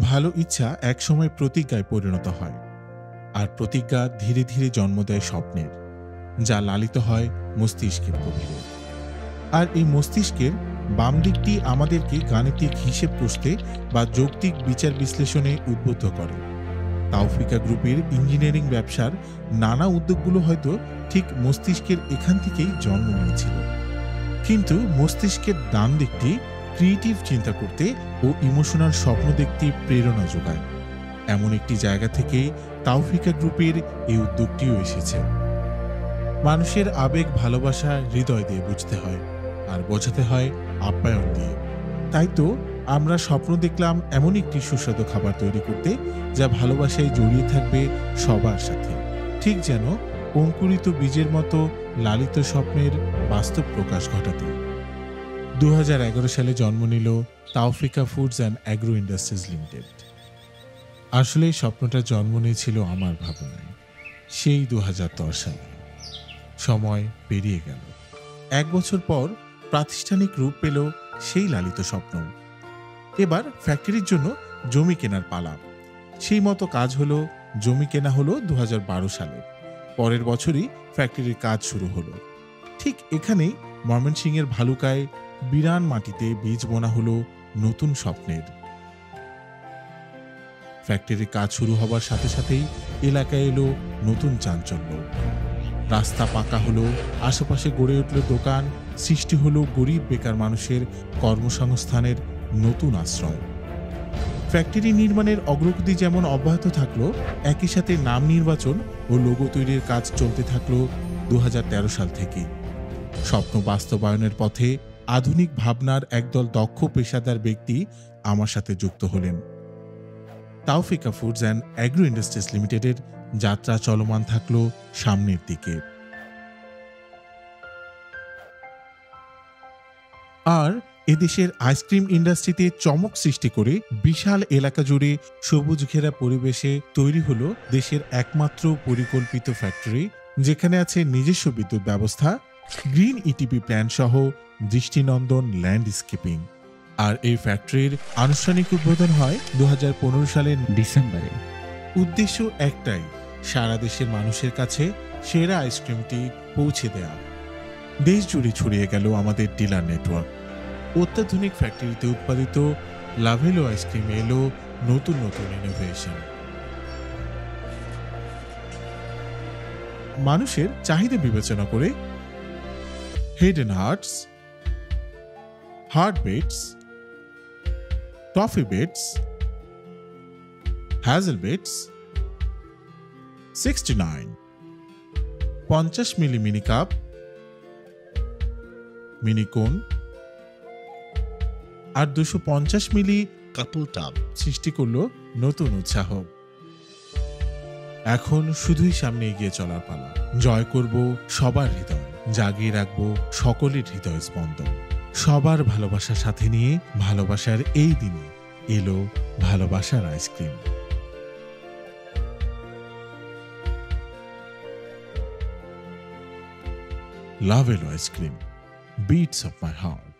ভালো ইচ্ছা একসময় প্রতিজ্ঞায় পরিণত হয়, আর প্রতিজ্ঞা ধীরে ধীরে জন্ম দেয় স্বপ্নের, যা লালিত হয় মস্তিষ্কের গভীরে। আর এই মস্তিষ্কের বাম দিকটি আমাদেরকে গাণিতিক হিসেব কষতে বা যৌক্তিক বিচার বিশ্লেষণে উদ্বুদ্ধ করে। তাওফিকা গ্রুপের ইঞ্জিনিয়ারিং ব্যবসার নানা উদ্যোগগুলো হয়তো ঠিক মস্তিষ্কের এখান থেকেই জন্ম নিয়েছিল। কিন্তু মস্তিষ্কের ডান দিকটি ক্রিয়েটিভ চিন্তা করতে ও ইমোশনাল স্বপ্ন দেখতে প্রেরণা যোগায়। এমন একটি জায়গা থেকে তাওফিকা গ্রুপের এই উদ্যোগটিও এসেছে। মানুষের আবেগ, ভালোবাসা, হৃদয় দিয়ে বুঝতে হয় আর বোঝাতে হয় আপ্যায়ন দিয়ে। তাই তো আমরা স্বপ্ন দেখলাম এমন একটি সুস্বাদু খাবার তৈরি করতে যা ভালোবাসায় জড়িয়ে থাকবে সবার সাথে। ঠিক যেন অঙ্কুরিত বীজের মতো লালিত স্বপ্নের বাস্তব প্রকাশ ঘটাতে। দু হাজার এগারো সালে জন্ম নিল Taufika foods and agro industries limited. আসলে এই স্বপ্নটা জন্ম নিয়েছিল আমার ভাবনায়, সেই দুহাজার দশ সালে। সময় পেরিয়ে গেল। এক বছর পর প্রাতিষ্ঠানিক রূপ পেল সেই লালিত স্বপ্ন। এবার ফ্যাক্টরির জন্য জমি কেনার পালা। সেই মতো কাজ হলো, জমি কেনা হলো দু হাজার বারো সালে। পরের বছরই ফ্যাক্টরির কাজ শুরু হলো। ঠিক এখানেই ময়মনসিংহের ভালুকায় বিরান মাটিতে বীজ বোনা হলো নতুন স্বপ্নের। ফ্যাক্টরির কাজ শুরু হবার সাথে সাথেই এলাকায় এলো নতুন চাঞ্চল্য। রাস্তা পাকা হলো, আশেপাশে গড়ে উঠল দোকান, সৃষ্টি হলো গরিব বেকার মানুষের কর্মসংস্থানের নতুন আশ্রম। ফ্যাক্টরি নির্মাণের অগ্রগতি যেমন অব্যাহত থাকল, একই সাথে নাম নির্বাচন ও লোগো তৈরির কাজ চলতে থাকল দু হাজার তেরো সাল থেকে। স্বপ্ন বাস্তবায়নের পথে আধুনিক ভাবনার একদল দক্ষ পেশাদার ব্যক্তি আমার সাথে যুক্ত হলেন। Taufika foods and agro industries লিমিটেডের যাত্রা চলমান থাকল সামনের দিকে। আর এদেশের আইসক্রিম ইন্ডাস্ট্রিতে চমক সৃষ্টি করে বিশাল এলাকা জুড়ে সবুজ ঘেরা পরিবেশে তৈরি হলো দেশের একমাত্র পরিকল্পিত ফ্যাক্টরি, যেখানে আছে নিজস্ব বিদ্যুৎ ব্যবস্থা গ্রিন ইটিপি প্ল্যান সহ দৃষ্টিনন্দন ল্যান্ডস্কেপিং আর এই ফ্যাক্টরির আনুষ্ঠানিক উদ্বোধন হয় দুহাজার পনেরো সালের ডিসেম্বরে। উদ্দেশ্য একটাই সারা দেশের মানুষের কাছে সেরা আইসক্রিমটি পৌঁছে দেয়া। দেশ জুড়ে ছড়িয়ে গেল আমাদের ডিলার নেটওয়ার্ক অত্যাধুনিক ফ্যাক্টরিতে উৎপাদিত লাভেলো আইসক্রিম এলো নতুন নতুন ইনোভেশন মানুষের চাহিদা বিবেচনা করে heart beats toffee beats hazel beats sixty nine পঞ্চাশ milli mini cup mini cone আর দুশো পঞ্চাশ মিলি কাপল টাব। সৃষ্টি করল নতুন উৎসাহ। এখন শুধুই সামনে এগিয়ে চলার পালা। জয় করব সবার হৃদয়। জাগিয়ে রাখব সকলের হৃদয় স্পন্দন সবার ভালোবাসা সাথে নিয়ে ভালোবাসার এই দিনে এলো ভালোবাসার আইসক্রিম। লাভ এলো ice cream. Beats of my heart